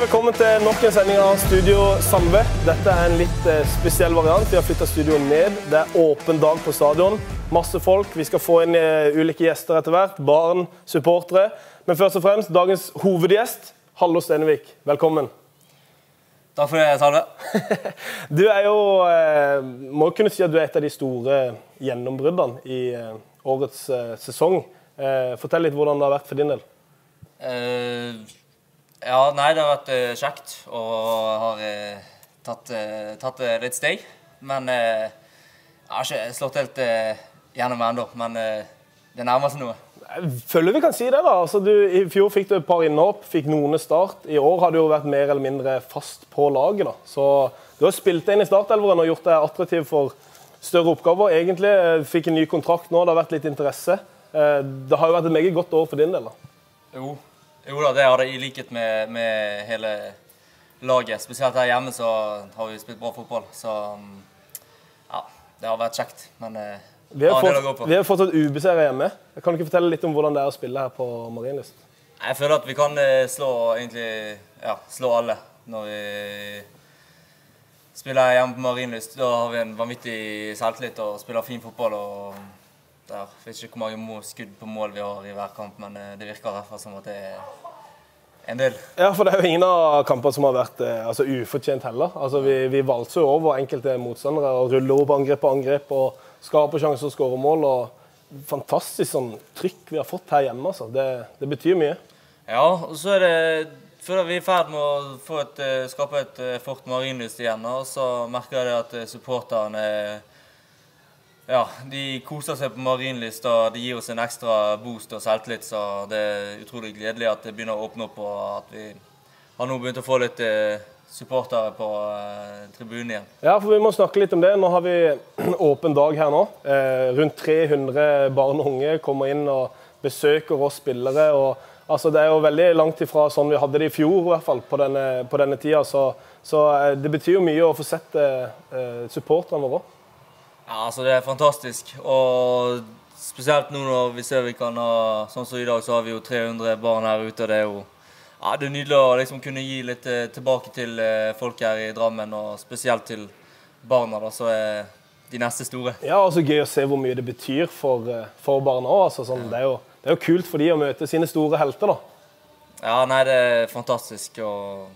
Hjertelig velkommen til nok en sending av Studio Sandve. Dette er en litt eh, spesiell variant. Vi har flytta studioet ned. Det er åpen dag på stadion. Masse folk. Vi skal få inn eh, ulike gjester etter hvert. Barn, supportere. Men først og fremst dagens hovedgjest, Hallo Stenevik. Velkommen. Takk for det, Salve. Du er jo Må Må kunne si at du er et av de store gjennombruddene i eh, årets eh, sesong. Eh, fortell litt hvordan det har vært for din del. Eh, ja, nei, det har vært uh, kjekt og har uh, tatt, uh, tatt eh, litt steg. Men eh, jeg har ikke slått helt eh, gjennom ennå. Men eh, det nærmer seg noe. Jeg føler vi kan si det. da. Altså, du, I fjor fikk du et par innhopp, fikk noen start. I år har du jo vært mer eller mindre fast på laget. da. Så Du har spilt deg inn i startelveren og gjort deg attraktiv for større oppgaver. Egentlig eh, fikk en ny kontrakt nå, det har vært litt interesse. Eh, Det har jo vært et meget godt år for din del. da. Jo, jo da, det har det i likhet med, med hele laget. Spesielt her hjemme så har vi spilt bra fotball. Så ja, det har vært kjekt. Men eh, Vi har, fått, på. vi har fortsatt UB-serie hjemme. Kan du ikke fortelle litt om hvordan det er å spille her på Marienlyst? Jeg føler at vi kan eh, slå egentlig ja, slå alle når vi spiller hjemme på Marienlyst. Da har vi en vanvittig selvtillit og spiller fin fotball. og der, Jeg vet ikke hvor mange skudd på mål vi har i hver kamp, men eh, det virker i hvert fall som at det er en del. Ja, for det er jo ingen av kampene som har vært eh, altså, ufortjent heller. Altså, vi, vi valser jo over enkelte motstandere og ruller opp angrep på angrep og skaper sjanser og skårer mål. og Fantastisk sånn, trykk vi har fått her hjemme. Altså. Det, det betyr mye. Ja, og så er det føler vi er i ferd med å få et, eh, skape et Fort Marienlyst igjen. Og så merker jeg det at supporterne supporterne ja, de koser seg på Marienlyst og de gir oss en ekstra boost og selvtillit. Så det er utrolig gledelig at det begynner å åpne opp, og at vi har nå begynt å få litt eh, supportere på eh, tribunen igjen. Ja, for Vi må snakke litt om det. Nå har vi åpen dag her nå. Eh, rundt 300 barn og unge kommer inn og besøker oss spillere. og altså, Det er jo veldig langt ifra sånn vi hadde det i fjor, i hvert fall, på denne, på denne tida. Så, så det betyr jo mye å få sett eh, supporterne våre. Ja, altså Det er fantastisk. Og spesielt nå når vi ser vi kan ha Sånn som i dag, så har vi jo 300 barn her ute. og Det er jo ja, det er nydelig å liksom kunne gi litt eh, tilbake til eh, folk her i Drammen, og spesielt til barna, da, så er de neste store. Ja, og så gøy å se hvor mye det betyr for, eh, for barna òg. Altså, sånn, det, er jo- det er jo kult for de å møte sine store helter. da. Ja, nei, det er fantastisk. Og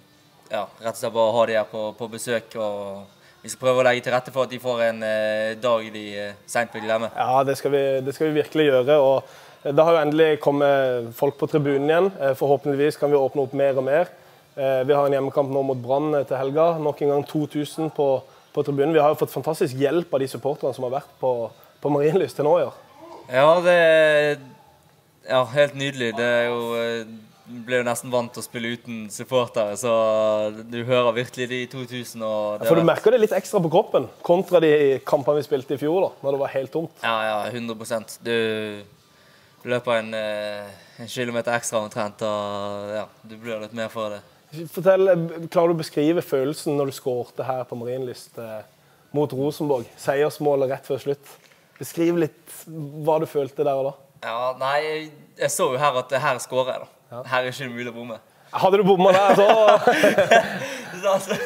ja, rett og slett bare ha de her på, på besøk. og vi skal prøve å legge til rette for at de får en eh, dag de eh, seint vil glemme. Ja, det skal, vi, det skal vi virkelig gjøre. og Det har jo endelig kommet folk på tribunen igjen. Eh, Forhåpentligvis kan vi åpne opp mer og mer. Eh, Vi har en hjemmekamp nå mot Brann eh, til helga. Nok en gang 2000 på, på tribunen. Vi har jo fått fantastisk hjelp av de supporterne som har vært på, på Marienlyst til nå i år. Ja, det er ja, helt nydelig. Det er jo eh, ble jo nesten vant til å spille uten supportere, så du hører virkelig de 2000. Og det For du merker det litt ekstra på kroppen kontra de kampene vi spilte i fjor, da, når det var helt tomt. Ja, ja, 100% Du løper en, eh, en kilometer ekstra omtrent, og ja, du blir litt mer for det. Fortell, Klarer du å beskrive følelsen når du skårte her på Marienlyst eh, mot Rosenborg? Seiersmålet rett før slutt. Beskriv litt hva du følte der og da. Ja, nei, jeg så jo her at her skårer jeg, da. Her er ikke mulig å bomme. Hadde du bomma der, så Så, så,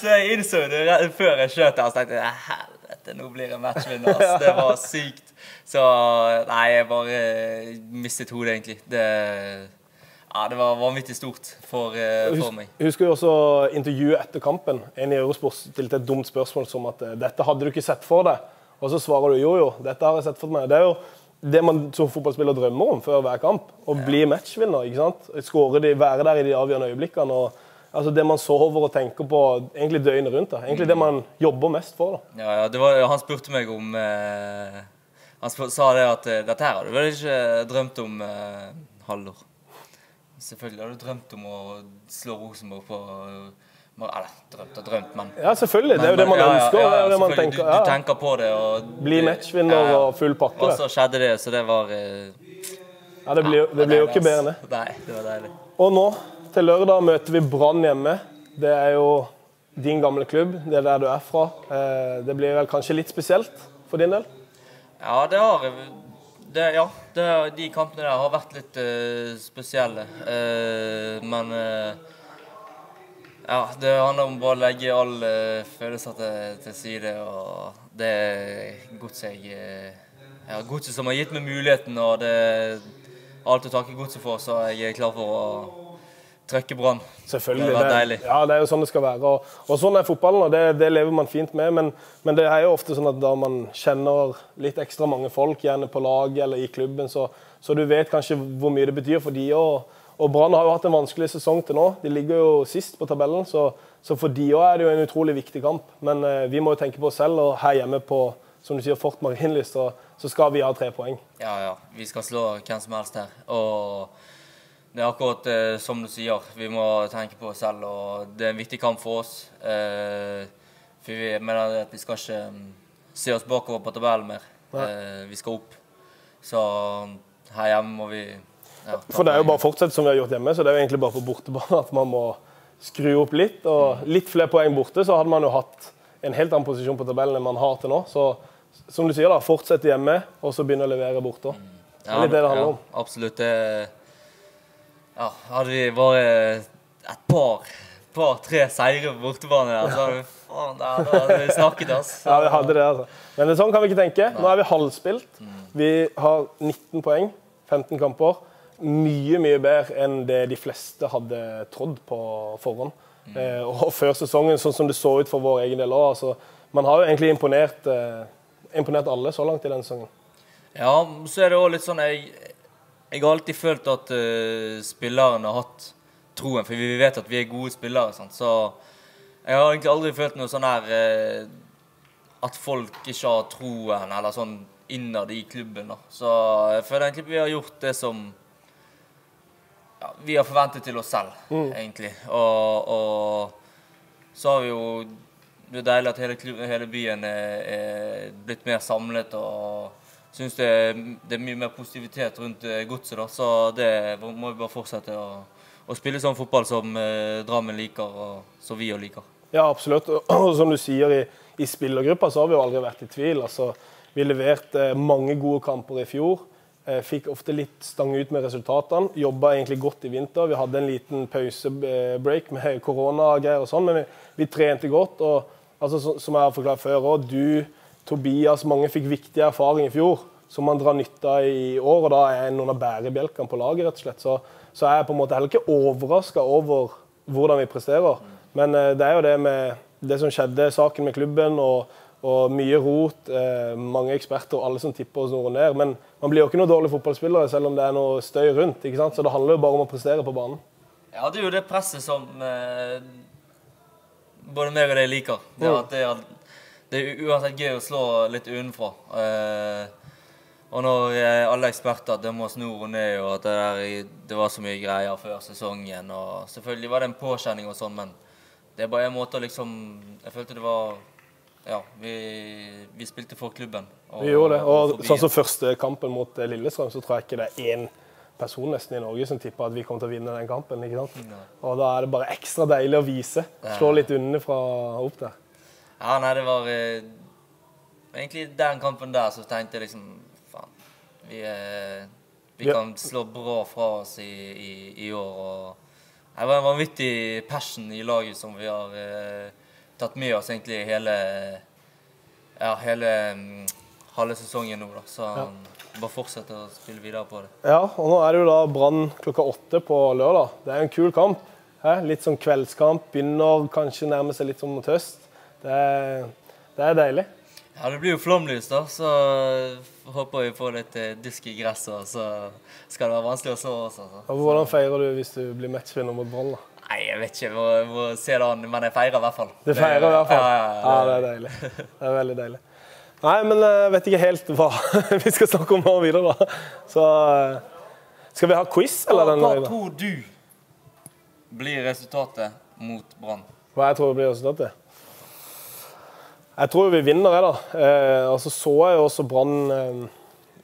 så jeg innså det før jeg skjøt der, så tenkte jeg helvete, nå blir jeg matchvinner. Altså. Det var sykt. Så nei, jeg bare mistet hodet, egentlig. Det, ja, det var vanvittig stort for, uh, for meg. Jeg husker du også intervjuet etter kampen. En i Eurosport stilte et dumt spørsmål som at eh, dette hadde du ikke sett for deg. Og så svarer du jo, jo, dette har jeg sett for meg. Det er jo det man som fotballspiller drømmer om før hver kamp. Å bli matchvinner. ikke sant? Skåre de, være der i de avgjørende øyeblikkene. og altså Det man sover og tenker på egentlig døgnet rundt. da. Egentlig det man jobber mest for. da. Ja, ja, det var, han spurte meg om eh, Han spurte, sa det at eh, dette her har du vel ikke drømt om, eh, Haldor? Selvfølgelig har du drømt om å slå Rosenborg på Mar- Eller drømt og drømt, men Ja, selvfølgelig. Det er jo det man Ja, ja, ønsker. ja, det det man tenker. Du, du tenker på det og Bli matchvinner og full pakke. Og så skjedde det, så det var eh, Ja, det blir, det blir jo ikke bedre enn det. Nei, det var deilig. Og nå, til lørdag, møter vi Brann hjemme. Det er jo din gamle klubb. Det er der du er fra. Eh, Det blir vel kanskje litt spesielt for din del? Ja, det har det, Ja, det, de kampene der har vært litt uh, spesielle. Uh, men eh, Ja, det handler om bare å legge alle følelser til, til side. Og det er godset eh, ja, Godset som har gitt meg muligheten, og det er alt å takke godset for, så jeg er klar for å trøkke Brann. Selvfølgelig. Det det, ja, det er jo sånn det skal være. Og, og sånn er fotballen, og det, det lever man fint med. Men, men, det er jo ofte sånn at da man kjenner litt ekstra mange folk, gjerne på laget eller i klubben, så, så du vet kanskje hvor mye det betyr for de òg. Og Brann har jo hatt en vanskelig sesong til nå. De ligger jo sist på tabellen, så, så for de òg er det jo en utrolig viktig kamp. Men eh, vi må jo tenke på oss selv, og her hjemme på som du sier, Fort Marienlyst, så, så skal vi ha tre poeng. Ja, ja. Vi skal slå hvem som helst her. Og det er akkurat eh, som du sier, vi må tenke på oss selv. Og det er en viktig kamp for oss. Eh, for vi mener at vi skal ikke um, se oss bakover på tabellen mer. Eh, vi skal opp. Så her hjemme må vi ja, For det er jo bare å fortsette som vi har gjort hjemme, så det er jo egentlig bare på bortebane at man må skru opp litt. Og litt flere poeng borte, så hadde man jo hatt en helt annen posisjon på tabellen enn man har til nå. Så som du sier, da, fortsette hjemme, og så begynne å levere borte. Det er litt det det handler om. Ja, absolutt. Det, ja, hadde vi bare et par, par tre seire på bortebane der, så hadde vi faen, der, da hadde vi snakket, altså. Ja, vi hadde det, altså. Men sånn kan vi ikke tenke. Nå er vi halvspilt. Vi har 19 poeng, 15 kamper. Mye, mye bedre enn det de fleste hadde trodd på forhånd. Eh, og før sesongen, sånn som det så ut for vår egen del òg. Altså, man har jo egentlig imponert, eh, imponert alle så langt i denne sesongen. Ja, så er det òg litt sånn Jeg, jeg har alltid følt at uh, spillerne har hatt troen, for vi vet at vi er gode spillere. Sant? Så jeg har egentlig aldri følt noe sånn her uh, At folk ikke har troen, eller sånn innad i klubben. da. Så jeg føler egentlig vi har gjort det som ja, vi har forventet til oss selv, egentlig. Og, og så har vi jo Det er deilig at hele, hele byen er, er blitt mer samlet og syns det, det er mye mer positivitet rundt eh, godset. da, Så det må vi bare fortsette å, å spille sånn fotball som eh, Drammen liker, og som vi òg liker. Ja, absolutt. Og som du sier, i, i spillergruppa så har vi jo aldri vært i tvil. Altså, vi leverte mange gode kamper i fjor. Eh, Fikk ofte litt stang ut med resultatene. Jobba egentlig godt i vinter. Vi hadde en liten pausebreak med koronagreier og sånn, men vi, vi trente godt. og altså, Som jeg har forklart før òg, du, Tobias, mange fikk viktig erfaring i fjor som man drar nytte av i år. og Da er noen av bærebjelkene på laget, rett og slett. Så, så jeg på en måte heller ikke overraska over hvordan vi presterer. Men eh, det er jo det med det som skjedde, saken med klubben og, og mye rot. Eh, mange eksperter og alle som tipper oss nord og ned. Men man blir jo ikke noe dårlig fotballspiller selv om det er noe støy rundt. ikke sant? Så det handler jo bare om å prestere på banen. Ja, det er jo det presset som eh, både meg og deg liker. Det, er at det, er, det er uansett gøy å slå litt utenfra. Eh, og når eh, alle eksperter dømmer nord og ned, og at det, der, det var så mye greier før sesongen og Selvfølgelig var det en påkjenning og sånn, men det er bare en måte å liksom Jeg følte det var Ja, vi, vi spilte for klubben. Og, Vi gjorde det. Og for sånn som første kampen mot eh, Lillestrøm, så tror jeg ikke det er én person nesten i Norge som tipper at vi kommer til å vinne den kampen. ikke sant? Og da er det bare ekstra deilig å vise. Slå litt unnafra opp der. Ja, nei, det var eh, Egentlig den kampen der så tenkte jeg liksom Faen, vi, eh, vi Ja. kan slå bra fra oss i, i, i år. Og det var en vanvittig passion i laget som vi har eh, tatt med oss egentlig hele Ja, hele mm, halve sesongen nå, da. Så bare fortsette å spille videre på det. Ja, og nå er det jo da Brann klokka åtte på lørdag. Det er jo en kul kamp. Hæ? Litt sånn kveldskamp. Begynner kanskje nærme seg litt som mot høst. Det det er deilig. Ja, det blir jo flomlys, da, så håper vi får litt dusk disk i gresset. Så skal det være vanskelig å slå oss. altså. Hvordan feirer du hvis du blir matchvinner mot Brann? Nei, jeg vet ikke. Jeg må, ser se det an. Men jeg feirer i hvert fall. Du feirer i hvert fall? Ja, ja, ja. Ja, det er deilig. Det er veldig deilig. Nei, men jeg vet ikke helt hva vi skal snakke om nå videre, da. Så eh, skal vi ha quiz, eller? Hva, hva tror du blir resultatet mot Brann? Hva jeg tror blir resultatet? Jeg tror vi vinner, jeg, da. Eh, altså så jeg jo også Brann eh,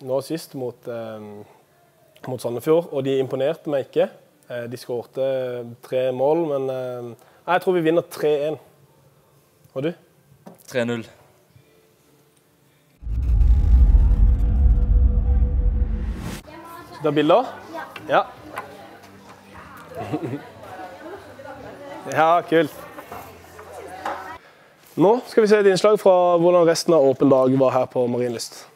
nå sist mot, eh, mot Sandefjord, og de imponerte meg ikke. Eh, de skårte tre mål, men eh, jeg tror vi vinner 3-1. Og du? 3-0. Du er bilder? Ja. Ja, kult. Nå skal vi se et innslag fra hvordan resten av Åpen dag var her på Marienlyst.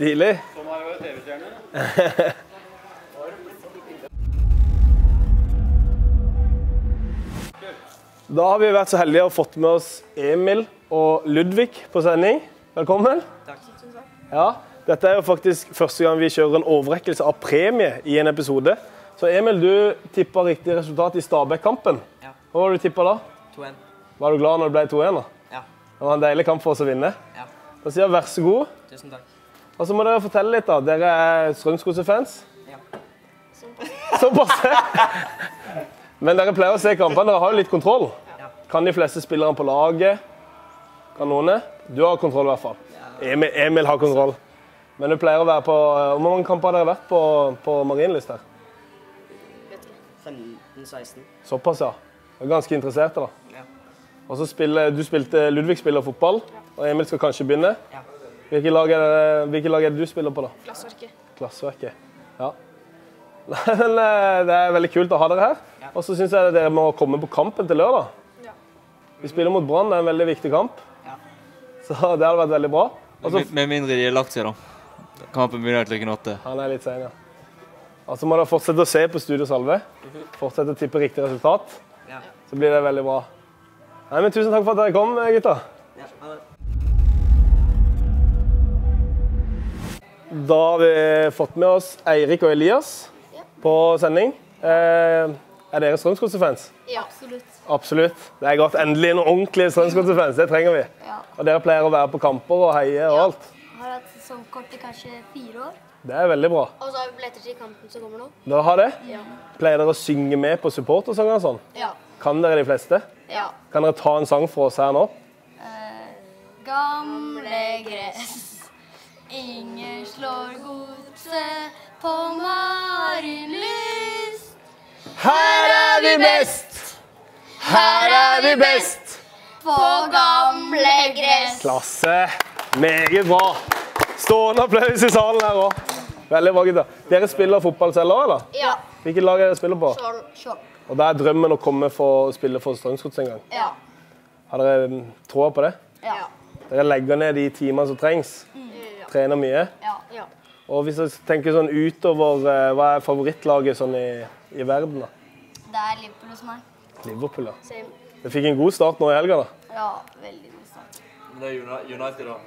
Stilig. Da har vi vært så heldige å fått med oss Emil og Ludvig på sending. Velkommen. Takk. Ja, dette er jo faktisk første gang vi kjører en overrekkelse av premie i en episode. Så Emil, du tippa riktig resultat i Stabæk-kampen. Ja. Hva var det du tippa da? 2-1. Var du glad når det ble 2-1? da? Ja. Det var en deilig kamp for oss å vinne. Ja. Da sier jeg vær så god. Tusen takk. Og så må dere fortelle litt, da. Dere er Strømsgodset-fans. Ja. Såpass. Men dere pleier å se kampene. Dere har jo litt kontroll. Ja. Kan de fleste spillerne på laget? Kan noen? Du har kontroll, i hvert fall. Emil, Emil har kontroll. Men du pleier å være på Hvor mange kamper har dere vært på, på Marienlyst her? 15-16. Såpass, ja. Du er ganske interessert, da. Ja. Og så spiller, du spilte, Ludvig spiller fotball, og Emil skal kanskje begynne. Ja. Hvilke lag er det, hvilke lag er det du spiller på, da? Glassverket. Glassverket. Ja. Men eh, det er veldig kult å ha dere her. Ja. Og så syns jeg dere må komme på kampen til lørdag. Ja. Vi spiller mot Brann, det er en veldig viktig kamp. Ja. Så det hadde vært veldig bra. Også, Med, med mindre de har lagt seg, da. Kampen begynner klokken åtte. Han er litt sen, ja. Og så må dere fortsette å se på Studio Salve. Fortsette å tippe riktig resultat. Så blir det veldig bra. Nei, men Tusen takk for at dere kom, gutta. Da har vi fått med oss Eirik og Elias på sending. Eh, er dere Strømsgodset-fans? Ja, absolutt. Absolutt. Det er godt. Endelig noen ordentlige Strømsgodset-fans. Det trenger vi. Ja. Og dere pleier å være på kamper og heie og Ja. alt. Har hatt sesongkort i kanskje fire år. Det er veldig bra. Og så har vi billetter til kampen som kommer nå. Dere har det? Ja. Pleier dere å synge med på supportersanger og sånn? Ja. Kan dere de fleste? ja. Kan dere ta en sang for oss her nå? Eh, gamle gress, ingen slår godset på Marienlyst. Her er vi best! Her er vi best! På gamle gress. Klasse. Meget bra. Stående applaus i salen her òg. Veldig bra, gutter. Dere spiller fotball selv òg, eller? Ja. Hvilket lag er dere spiller på? Skjold. Skjold. Og Da er drømmen å komme for å spille for Strømsgodset en gang. Ja. Har dere mm, troa på det? Ja. Dere legger ned de timene som trengs. Trener mye. Ja. ja. Og hvis jeg tenker sånn utover, eh, hva er favorittlaget sånn i, i verden? da? Det er Liverpool hos meg. Liverpool, ja. Same. Dere fikk en god start nå i helga, da. Ja, veldig god start. Men det er United, da.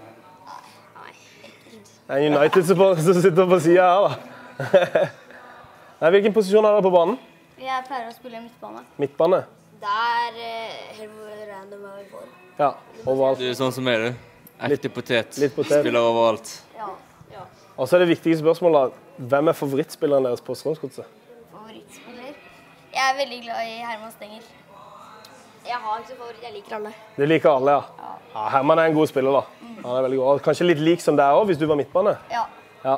Nei, ekkelt. Det er en United-supporter som sitter på sida her, da. Nei, hvilken posisjon er dere på banen? Jeg pleier å spille midtbane. Midtbane? Det er eh, helt random hva vi får. Ja, overalt. Du er sånn som er du. Ekte potet. Litt potet. Spiller overalt. Ja. ja. Og så er det viktige spørsmålet hvem er favorittspilleren deres på Strømsgodset? Favorittspiller? Jeg er veldig glad i Herman Stengel. Jeg har ikke favoritt, jeg liker alle. Du liker alle, ja. ja. Herman er en god spiller, da. Han er veldig god. Og Kanskje litt lik som deg òg, hvis du var midtbane. Ja. Ja.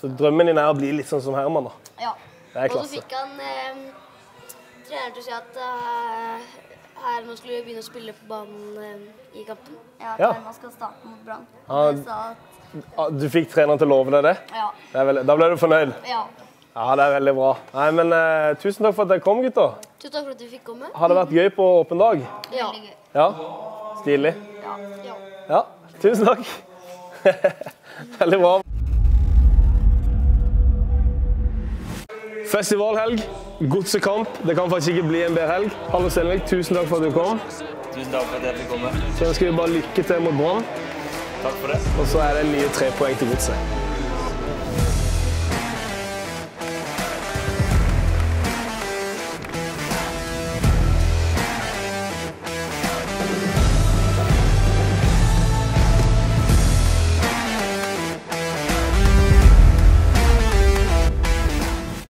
Så drømmen din er å bli litt sånn som Herman, da. ja. Det er Og så fikk han eh, treneren til å si at eh, Herman skulle begynne å spille på banen eh, i kampen. Ja, at Ja. man skal starte mot Brann. Ah, Du fikk treneren til å love deg det? ja, det er veldig, da ble du fornøyd? ja. Ja, det er veldig bra. Nei, men uh, Tusen takk for at dere kom, gutter. Tusen takk for at du fikk komme. Har det vært gøy på åpen dag? Ja. Ja? Stilig? ja. ja. Ja. Tusen takk. veldig bra. Festivalhelg, godsekamp. Det kan faktisk ikke bli en bedre helg. Hallo Stenvik, tusen takk for at du kom. Tusen takk for at jeg fikk komme. Så ønsker vi bare lykke til mot Brann. Takk for det. Og så er det nye tre poeng til godset.